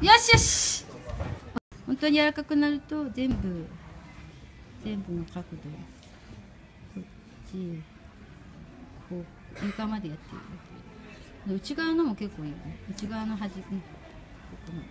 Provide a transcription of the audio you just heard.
よしよし。本当に柔らかくなると全部全部の角度こっちこう床までやっていく内側のも結構いいよね。内側の端、ね、ここまで